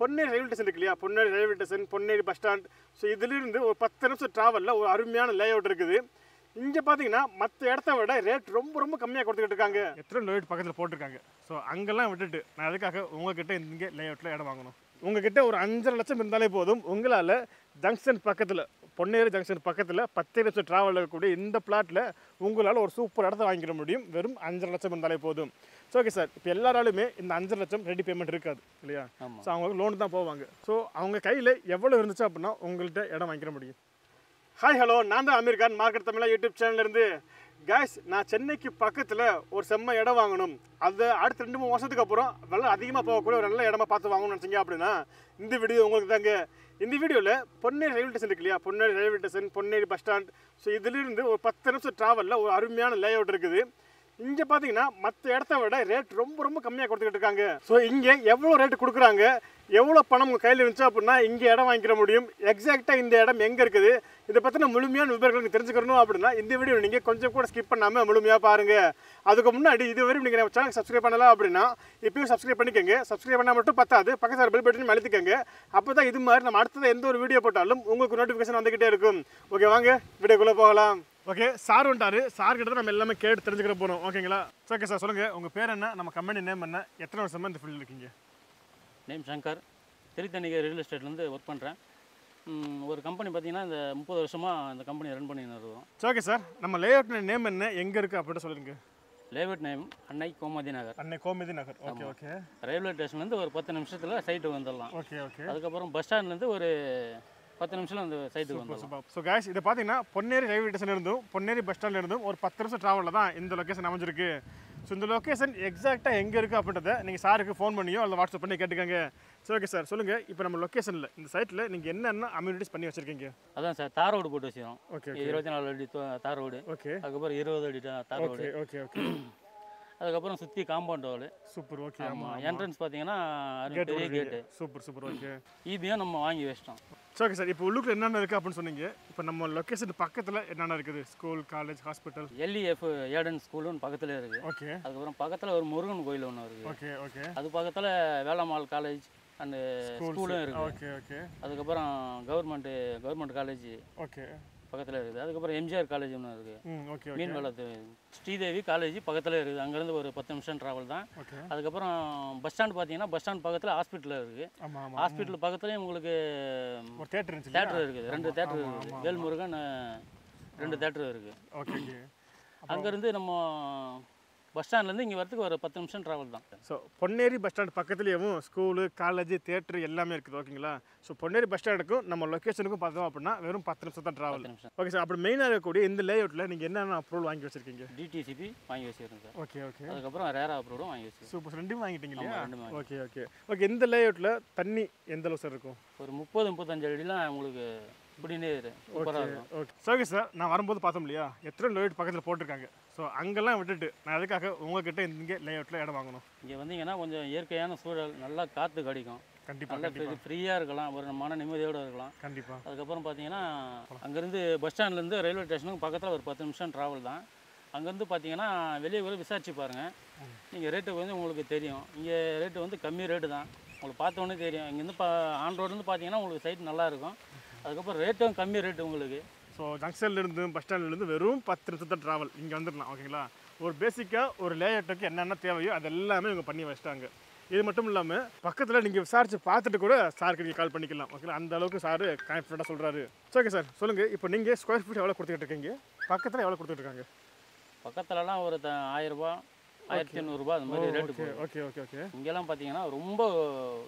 Ponneri railway station இருக்கு இல்லையா? Ponneri railway station Ponneri bus stand. So இதிலிருந்து ஒரு பத்து நிமிஷம் ட்ராவலில் ஒரு அருமையான லே அவுட் இருக்குது. இங்கே பார்த்தீங்கன்னா மற்ற இடத்த விட ரேட் ரொம்ப ரொம்ப கம்மியாக கொடுத்துக்கிட்டு இருக்காங்க. எத்தனை லேஅவுட் பக்கத்தில் போட்டிருக்காங்க? ஸோ அங்கெல்லாம் விட்டுட்டு நான் அதுக்காக உங்ககிட்ட இங்கே லே அவுட்டில் இடம் வாங்கணும். உங்ககிட்ட ஒரு அஞ்சரை லட்சம் இருந்தாலே போதும். உங்களால் ஜங்ஷன் பக்கத்தில் பொன்னேரி ஜங்ஷன் பக்கத்தில் பத்து லட்சம் ட்ராவல் இருக்கக்கூடிய இந்த பிளாட்டில் உங்களால் ஒரு சூப்பர் இடத்த வாங்கிட முடியும். வெறும் அஞ்சரை லட்சம் இருந்தாலே போதும். ஸோ ஓகே சார் இப்போ எல்லாராலுமே இந்த அஞ்சரை லட்சம் ரெடி பேமெண்ட் இருக்காது இல்லையா? ஸோ அவங்க லோன் தான் போவாங்க. ஸோ அவங்க கையில் எவ்வளோ இருந்துச்சு அப்படின்னா உங்கள்கிட்ட இடம் வாங்கிட முடியும். ஹாய் ஹலோ நான் தான் அமீர் கான் மார்க்கெட் தமிழா யூடியூப் சேனல்லேருந்து கேஸ் நான் சென்னைக்கு பக்கத்தில் ஒரு செம்ம இடம் வாங்கணும். அது அடுத்த ரெண்டு மூணு வருஷத்துக்கு அப்புறம் விலை அதிகமாக போகக்கூடிய ஒரு நல்ல இடமா பார்த்து வாங்கணும்னு நினச்சிங்க அப்படின்னா இந்த வீடியோ உங்களுக்கு தாங்க. இந்த வீடியோவில் பொன்னேரி ரயில்வே ஸ்டேஷன் இருக்கு இல்லையா? Ponneri railway station Ponneri bus stand so இதிலிருந்து ஒரு பத்து நிமிஷம் ட்ராவலில் ஒரு அருமையான லே அவுட் இருக்குது. இங்கே பார்த்தீங்கன்னா மற்ற இடத்த விட ரேட் ரொம்ப ரொம்ப கம்மியாக கொடுத்துக்கிட்டு இருக்காங்க. ஸோ இங்கே எவ்வளோ ரேட் கொடுக்குறாங்க? எவ்வளோ பணம் உங்கள் கையில் இருந்துச்சு அப்படின்னா இங்கே இடம் வாங்கிக்கிற முடியும். எக்ஸாக்டாக இந்த இடம் எங்கே இருக்குது? இதை பற்றின முழுமையான விவரங்களுக்கு தெரிஞ்சுக்கணும் அப்படின்னா இந்த வீடியோ நீங்கள் கொஞ்சம் கூட ஸ்கிப் பண்ணாமல் முழுமையாக பாருங்கள் அதுக்கு முன்னாடி இதுவரை நீங்கள் நம்ம சேனல் சப்ஸ்கிரைப் பண்ணலாம் அப்படின்னா இப்பயும் சப்ஸ்கிரைப் பண்ணிக்கோங்க. சப்ஸ்கிரைப் பண்ணால் மட்டும் பத்தாது. பக்கத்தில் பெல் பட்டன் அழுத்திக்கோங்க. அப்போ தான் இது மாதிரி நம்ம அடுத்தது எந்த ஒரு வீடியோ போட்டாலும் உங்களுக்கு நோட்டிஃபிகேஷன் வந்துக்கிட்டே இருக்கும். ஓகே வாங்க வீடியோக்குள்ளே போகலாம். ஓகே சார் வந்துட்டாரு. சார் கிட்ட தான் நம்ம எல்லாமே கேட்டு தெரிஞ்சுக்கிற போகிறோம் ஓகேங்களா ஓகே சார் சொல்லுங்கள் உங்கள் பேர் என்ன? நம்ம கம்பெனி நேம் என்ன? எத்தனை வருஷமா இந்த ஃபீல்டில் இருக்கீங்க? நேம் சங்கர் திருத்தணிகை ரியல் எஸ்டேட்லேருந்து ஒர்க் பண்ணுறேன் ஒரு கம்பெனி பார்த்தீங்கன்னா இந்த முப்பது வருஷமாக இந்த கம்பெனி ரன் இருக்கோம். சரி ஓகே சார் நம்ம லே அவுட் நேம் என்ன? எங்கே இருக்குது அப்படின்னு சொல்லுங்க layout name Annai Gomathi Nagar Annai Gomathi Nagar okay okay railway ஸ்டேஷன்லேருந்து ஒரு பத்து நிமிஷத்தில் சைட்டுக்கு வந்துடலாம். ஓகே ஓகே அதுக்கப்புறம் பஸ் ஸ்டாண்ட்லேருந்து ஒரு பத்து நிமிஷம் அந்த சைட்டுக்கு வந்துடலாம். ஸோ கேஷ் இதை பார்த்தீங்கன்னா பொன்னேரி ரயில்வே ஸ்டேஷன் இருந்தும் பொன்னேரி பஸ் ஸ்டாண்ட்ல இருந்தும் ஒரு பத்து நிமிஷம் ட்ராவலில் தான் இந்த லொக்கேஷன் அமைஞ்சிருக்கு. ஸோ இந்த லொக்கேஷன் எக்ஸாக்டாக எங்கே இருக்குது அப்படின்றத நீங்கள் சாருக்கு ஃபோன் பண்ணியோ அல்லது வாட்ஸ்அப் பண்ணி கேட்டுக்கோங்க. சரி ஓகே சார் சொல்லுங்கள் இப்போ நம்ம லொக்கேஷனில் இந்த சைட்டில் நீங்கள் என்னென்ன அம்யூனிட்டிஸ் பண்ணி வச்சுருக்கீங்க? அதான் சார் தார் ரோடு போட்டு வச்சிடும் ஓகே இருபத்தி நாலு அடி தார் ரோடு. ஓகே அதுக்கப்புறம் இருபது அடி தார் ரோடு. ஓகே ஓகே ஓகே அதுக்கப்புறம் சுற்றி காம்பவுண்ட் வால் சூப்பர் ஓகே ஆமாம் என்ட்ரன்ஸ் பார்த்தீங்கன்னா பெரிய கேட்டு சூப்பர் சூப்பர் ஓகே ஈபியும் நம்ம வாங்கி வச்சிட்டோம். சரி ஓகே சார் இப்போ உள்ளுக்குள்ள என்னென்ன இருக்குது அப்படின்னு சொன்னீங்க? இப்போ நம்ம லொக்கேஷன் பக்கத்தில் என்னென்ன இருக்குது? School college hospital LEF Eden ஸ்கூலுன்னு பக்கத்தில் இருக்குது ஓகே அதுக்கப்புறம் பக்கத்தில் ஒரு முருகன் கோயில் ஒன்று இருக்குது ஓகே ஓகே அது பக்கத்தில் வேளம்மாள் காலேஜ் அண்டு ஸ்கூலும் இருக்குது ஓகே ஓகே அதுக்கப்புறம் கவர்மெண்ட்டு கவர்மெண்ட் காலேஜ் ஓகே பக்கத்தில் இருக்குது. அதுக்கப்புறம் எம்ஜிஆர் காலேஜ் ஒன்று இருக்குது மீன் வளர்த்து ஸ்ரீதேவி காலேஜ் பக்கத்தில் இருக்குது. அங்கேருந்து ஒரு பத்து நிமிஷம் ட்ராவல் தான். அதுக்கப்புறம் பஸ் ஸ்டாண்ட் பார்த்தீங்கன்னா பஸ் ஸ்டாண்ட் பக்கத்தில் ஹாஸ்பிட்டல் இருக்குது ஹாஸ்பிட்டல் பக்கத்துலேயும் உங்களுக்கு தேட்டர் தேட்டர் இருக்குது. ரெண்டு தேட்டர் இருக்குது. வேல்முருகன் ரெண்டு தேட்டர் இருக்குது அங்கேருந்து நம்ம பஸ் ஸ்டாண்ட்லேருந்து இங்கே வரதுக்கு ஒரு பத்து நிமிஷம் ட்ராவல் தான். ஸோ பொன்னேரி பஸ் ஸ்டாண்ட் பக்கத்துலேயும் ஸ்கூலு காலேஜ் தேட்டர் எல்லாமே இருக்குது ஓகேங்களா ஸோ பொன்னேரி பஸ் ஸ்டாண்டுக்கும் நம்ம லொக்கேஷனுக்கும் பார்த்தோம் அப்படின்னா வெறும் பத்து நிமிஷம் தான் ட்ராவல் ஓகே சார் அப்படி மெயினாக இருக்கக்கூடிய இந்த லேஅவுட்டில் நீங்கள் என்னென்ன அப்ரூவல் வாங்கி வச்சிருக்கீங்க? டிடிசிபி வாங்கி வச்சுருக்கேன் சார் ஓகே ஓகே அதுக்கப்புறம் ரேரா அப்ரூவும் வாங்கி வச்சுருக்கேன் சூப்பர் ரெண்டும் வாங்கிட்டீங்க இல்லையா. ஓகே ஓகே ஓகே இந்த லேஅவுட்டில் தண்ணி எந்த அளவு சார் இருக்கும்? ஒரு முப்பது முப்பத்தஞ்சு அடிலாம் உங்களுக்கு இப்படினே சூப்பராக இருக்கும். ஓகே ஓகே சார் நான் வரும்போது பார்த்தோம் இல்லையா? எத்தனை லேஅவுட் பக்கத்தில் போட்டிருக்காங்க? ஸோ அங்கெல்லாம் விட்டுட்டு நான் அதுக்காக உங்ககிட்ட இங்கே லேஅவுட்டில் இடம் வாங்கணும்? இங்கே வந்தீங்கன்னா கொஞ்சம் இயற்கையான சூழல் நல்லா காற்று கிடைக்கும். கண்டிப்பாக ஃப்ரீயாக இருக்கலாம் ஒரு மன நிம்மதியோடு இருக்கலாம். கண்டிப்பாக அதுக்கப்புறம் பார்த்தீங்கன்னா அங்கேருந்து பஸ் ஸ்டாண்ட்லேருந்து ரயில்வே ஸ்டேஷனுக்கு பக்கத்தில் ஒரு பத்து நிமிஷம் ட்ராவல் தான். அங்கேருந்து பார்த்தீங்கன்னா வெளியே கூட விசாரிச்சு பாருங்கள் நீங்கள் ரேட்டு வந்து உங்களுக்கு தெரியும். இங்கே ரேட்டு வந்து கம்மி ரேட்டு தான். உங்களுக்கு பார்த்த உடனே தெரியும். இங்கேருந்து பா ஆன் ரோடுலேருந்து பார்த்தீங்கன்னா உங்களுக்கு சைட் நல்லா இருக்கும். அதுக்கப்புறம் ரேட்டும் கம்மி ரேட்டு உங்களுக்கு. ஸோ ஜங்ஷன்லேருந்து பஸ் ஸ்டாண்ட்லேருந்து வெறும் பத்து நிமிஷத்தை ட்ராவல் இங்கே வந்துடலாம் ஓகேங்களா ஒரு பேசிக்காக ஒரு லேஅவுட்டுக்கு என்னென்ன தேவையோ அது எல்லாமே இவங்க பண்ணி வச்சிட்டாங்க. இது மட்டும் இல்லாமல் பக்கத்தில் நீங்கள் விசாரித்து பார்த்துட்டு கூட சாருக்கு நீங்கள் கால் பண்ணிக்கலாம் ஓகேங்களா அந்த அளவுக்கு சார் கான்ஃபிடண்ட்டாக சொல்கிறாரு ஓகே சார் சொல்லுங்கள் இப்போ நீங்கள் ஸ்கொயர் ஃபீட் எவ்வளோ கொடுத்துக்கிட்டு இருக்கீங்க? பக்கத்தில் எவ்வளோ கொடுத்துட்டு இருக்காங்க? பக்கத்துலலாம் ஒரு ஆயிரரூபா ஆயிரத்தி எண்ணூறுபா அந்த மாதிரி ரேட்டு ஓகே ஓகே ஓகே இங்கெல்லாம் பார்த்தீங்கன்னா ரொம்ப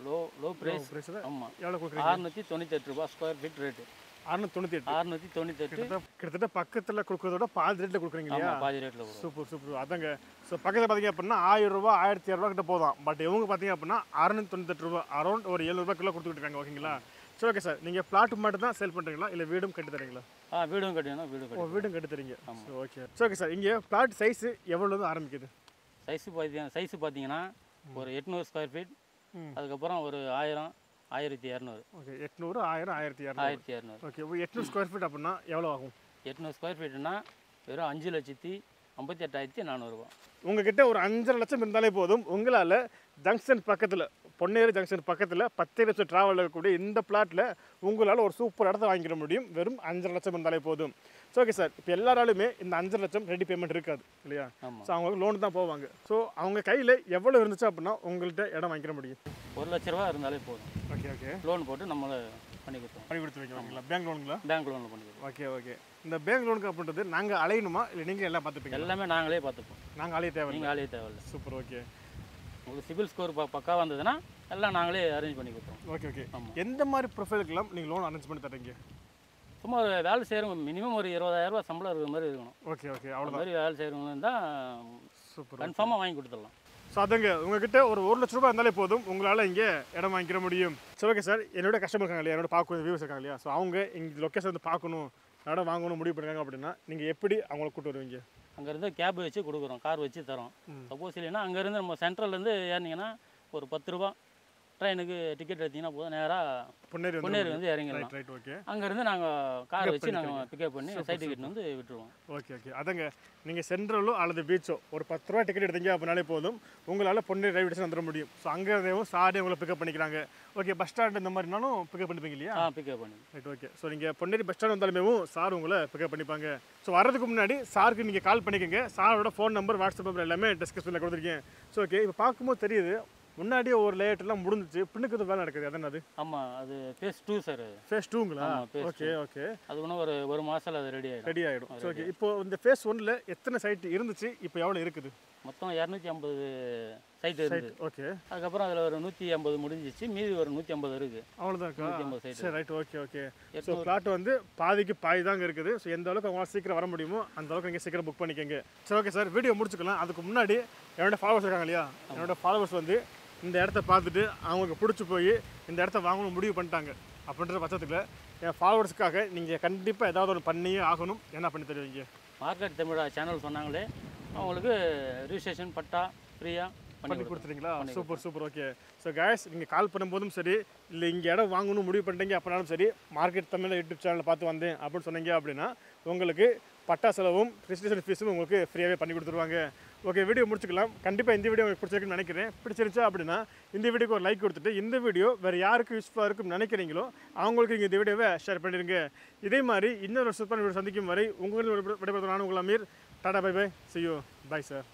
லோ லோ ப்ரைஸ் ப்ரைஸில் ஆமாம் எவ்வளோ கொடுக்குறீங்க? அறுநூற்றி தொண்ணூத்தெட்டு ரூபா ஸ்கொயர் ஃபீட் ரேட்டு அறுநூத்தி தொண்ணூற்றி எட்டு. அறுநூற்றி தொண்ணூத்தெட்டு கிட்டத்தட்ட பக்கத்தில் கொடுக்குறதோட பாதி ரேட்டில் கொடுக்குறீங்க இல்லையா? பாதி ரேட்டில் சூப்பர் சூப்பர் அதாங்க. ஸோ பக்கத்தில் பார்த்தீங்க அப்படின்னா ஆயிரம் ரூபா ஆயிரத்தி இரநூறுவா கிட்ட போதும். பட் இவங்க பார்த்தீங்க அப்படின்னா அறுநூத்தி தொண்ணூத்தெட்டு ரூபா அரௌண்ட் ஒரு எழுநூறுபா கிலோ கொடுத்துட்டு இருக்காங்க ஓகேங்களா? சரி ஓகே சார் நீங்கள் பிளாட் மட்டும் தான் சேல் பண்ணுறீங்களா இல்லை வீடும் கட்டி தரீங்களா? ஆ வீடும் கட்டினா ஓ கட்டி வீடும் கட்டி தரீங்க. ஓகே சரி ஓகே சார் இங்கே பிளாட் சைஸ் எவ்வளோ ஆரம்பிக்குது? சைஸு பார்த்தீங்கன்னா சைஸு பார்த்தீங்கன்னா ஒரு எட்நூறு ஸ்கொயர் ஃபீட். அதுக்கப்புறம் ஒரு ஆயிரம் ஆயிரத்தி இரநூறு. ஓகே எட்நூறு ஆயிரம் ஆயிரத்தி இரநூறு. ஆயிரத்தி இரநூறு. ஓகே எட்நூறு ஸ்கொயர் ஃபீட் அப்படின்னா எவ்வளோ ஆகும்? எட்நூறு ஸ்கொயர் ஃபீட்னா வெறும் அஞ்சு லட்சத்தி ஐம்பத்தி எட்டாயிரத்தி நானூறுரூவா உங்ககிட்ட ஒரு அஞ்சரை லட்சம் இருந்தாலே போதும். உங்களால் ஜங்ஷன் பக்கத்தில் பொன்னேரி ஜங்ஷன் பக்கத்தில் பத்து நிமிஷம் ட்ராவல் இருக்கக்கூடிய இந்த பிளாட்டில் உங்களால் ஒரு சூப்பர் இடத்த வாங்கிட முடியும். வெறும் அஞ்சரை லட்சம் இருந்தாலே போதும். ஸோ ஓகே சார் இப்போ எல்லாராலுமே இந்த அஞ்சரை லட்சம் ரெடி பேமெண்ட் இருக்காது இல்லையா? ஆமாம் ஸோ அவங்களுக்கு லோன் தான் போவாங்க. ஸோ அவங்க கையில் எவ்வளோ இருந்துச்சு அப்படின்னா உங்கள்கிட்ட இடம் வாங்கிட முடியும். ஒரு லட்ச ரூபா இருந்தாலே போதும். ஓகே ஓகே லோன் போட்டு நம்மளை பண்ணி கொடுத்தோம் பண்ணி கொடுத்து வைக்கிறீங்களா பேங்க் லோனுங்களா பேங்க் லோனில் பண்ணி கொடுத்தோம் ஓகே ஓகே இந்த பேங்க் லோனுக்கு அப்படின்றது நாங்கள் அலையணுமா? இல்லை நீங்கள் எல்லாம் பார்த்துப்பீங்க எல்லாமே நாங்களே பார்த்துப்போம். நாங்கள் அலைய தேவை நீங்கள் ஆளே தேவையில்ல. சூப்பர் ஓகே உங்களுக்கு சிபில் ஸ்கோர் ப பக்கா வந்ததுன்னா எல்லாம் நாங்களே அரேஞ்ச் பண்ணி கொடுத்துருவோம். ஓகே ஓகே எந்த மாதிரி ப்ரொஃபைலுக்கெல்லாம் நீங்கள் லோன் அரேஞ்ச் பண்ணி தரீங்க? சும்மா ஒரு வேலை செய்கிறவங்க மினிமம் ஒரு இருபதாயிரம் ரூபாய் சம்பளம் இருக்கிற மாதிரி இருக்கணும். ஓகே ஓகே அவ்வளோதான் மாதிரி வேலை செய்கிறவங்க இருந்தால் சூப்பர் கன்ஃபார்மாக வாங்கி கொடுத்துடலாம். ஸோ அதுங்க உங்ககிட்ட ஒரு ஒரு லட்ச ரூபாய் இருந்தாலே போதும். உங்களால் இங்கே இடம் வாங்கிக்கிற முடியும். சரி ஓகே சார் என்னோட கஸ்டமர் இருக்காங்க இல்லையா? என்னோட பார்க்க வியூஸ் இருக்காங்க இல்லையா? ஸோ அவங்க இங்கே லொக்கேஷன் வந்து பார்க்கணும். இடம் வாங்கணும் முடிவு பண்ணுறாங்க அப்படின்னா நீங்கள் எப்படி அவங்கள கூட்டு வருவீங்க? அங்கேருந்து கேப் வச்சு கொடுக்குறோம். கார் வச்சு தரோம். சப்போஸ் இல்லைன்னா அங்கேருந்து நம்ம சென்ட்ரல்லேருந்து ஏறினீங்கன்னா ஒரு பத்து ரூபா ட்ரெயினுக்கு டிக்கெட் எடுத்தீங்கன்னா போதும். நேராக பொன்னேரி பொன்னேரி வந்து இறங்கிடலாம். ரைட் ரைட் ஓகே அங்கேருந்து நாங்கள் கார் வச்சு நாங்கள். பிக்கப் பண்ணி சைட் டிக்கெட் வந்து விட்டுருவோம். ஓகே ஓகே அதங்க நீங்கள் சென்ட்ரலோ அல்லது பீச்சோ ஒரு பத்து ரூபா டிக்கெட் எடுத்தீங்க அப்படின்னாலே போதும். உங்களால் பொன்னேரி ரயில்வே ஸ்டேஷன் வந்துட முடியும். ஸோ அங்கே இருந்தேவும் சாரே உங்களை பிக்கப் பண்ணிக்கிறாங்க. ஓகே பஸ் ஸ்டாண்ட் இந்த மாதிரினாலும் பிக்கப் பண்ணிப்பீங்க இல்லையா? ஆ பிக்கப் பண்ணி ரைட் ஓகே ஸோ நீங்கள் பொன்னேரி பஸ் ஸ்டாண்ட் வந்தாலுமேவும் சார் உங்களை பிக்கப் பண்ணிப்பாங்க. ஸோ வரதுக்கு முன்னாடி சாருக்கு நீங்கள் கால் பண்ணிக்கோங்க. சாரோட ஃபோன் நம்பர் வாட்ஸ்அப் நம்பர் எல்லாமே டிஸ்கஷனில் கொடுத்துருக்கேன். ஸோ ஓகே இப்போ பார்க்கும்போது தெரியுது முன்னாடியே ஒரு லேயர்லாம் முடிஞ்சிச்சு. பின்னுக்கு வேலை நடக்குது? அதான் அது? ஆமாம் அது ஃபேஸ் டூ சார் ஃபேஸ் டூங்களா ஓகே ஓகே அது ஒன்றும் ஒரு ஒரு மாதத்தில் அது ரெடி ஆகிடும் ரெடி ஆகிடும் ஓகே இப்போ இந்த ஃபேஸ் ஒன்னில் எத்தனை சைட் இருந்துச்சு? இப்போ எவ்வளோ இருக்குது? மொத்தம் இரநூத்தி ஐம்பது சைட் இருந்தது ஓகே அதுக்கப்புறம் அதில் ஒரு நூற்றி ஐம்பது முடிஞ்சிச்சு. மீதி ஒரு நூற்றி ஐம்பது இருக்குது அவ்வளோதான்க்கா நூற்றி ஐம்பது சைட் சரி right okay okay so plot வந்து பாதிக்கு பாதி தாங்க இருக்குது. ஸோ எந்த அளவுக்கு அவங்களால சீக்கிரம் வர முடியுமோ அந்த அளவுக்கு நீங்கள் சீக்கிரம் புக் பண்ணிக்கோங்க. சரி ஓகே சார் வீடியோ முடிச்சுக்கலாம். அதுக்கு முன்னாடி என்னோட ஃபாலோவர்ஸ் இருக்காங்க இல்லையா? என்னோட ஃபாலோவர்ஸ் வந்து இந்த இடத்த பார்த்துட்டு அவங்களுக்கு பிடிச்சி போய் இந்த இடத்த வாங்கணும் முடிவு பண்ணிட்டாங்க. அப்படின்ற பட்சத்தில் என் ஃபாலோவர்ஸ்க்காக நீங்கள் கண்டிப்பாக ஏதாவது ஒன்று பண்ணியே ஆகணும். என்ன பண்ணி தருவீங்க? மார்க்கெட் தமிழா சேனல் சொன்னாங்களே அவங்களுக்கு ரிஜிஸ்ட்ரேஷன் பட்டா ஃப்ரீயாக பண்ணி கொடுத்துறீங்களா super super okay. So guys நீங்கள் கால் பண்ணும்போதும் சரி இல்லை இங்கே இடம் வாங்கணும் முடிவு பண்ணிட்டீங்க அப்படின்னாலும் சரி மார்க்கெட் தமிழ் யூடியூப் சேனலில் பார்த்து வந்தேன் அப்படின்னு சொன்னீங்க அப்படின்னா உங்களுக்கு பட்டா செலவும் ரிஜிஸ்ட்ரேஷன் ஃபீஸும் உங்களுக்கு ஃப்ரீயாகவே பண்ணி கொடுத்துருவாங்க. ஓகே வீடியோ முடிச்சுக்கலாம். கண்டிப்பாக இந்த வீடியோ உங்களுக்கு பிடிச்சிருக்குன்னு நினைக்கிறேன். பிடிச்சிருச்சா அப்படின்னா இந்த வீடியோக்கு ஒரு லைக் கொடுத்துட்டு இந்த வீடியோ வேறு யாருக்கு யூஸ்ஃபுல்லாக இருக்கும்னு நினைக்கிறீங்களோ அவங்களுக்கு இங்கே இந்த வீடியோவை ஷேர் பண்ணிடுங்க. இதே மாதிரி இன்னொரு சூப்பர் வீடியோ சந்திக்கும் வரை உங்களுக்கு விடைபெறுவது நான் உங்கள் Amir. Tata bye bye see you sir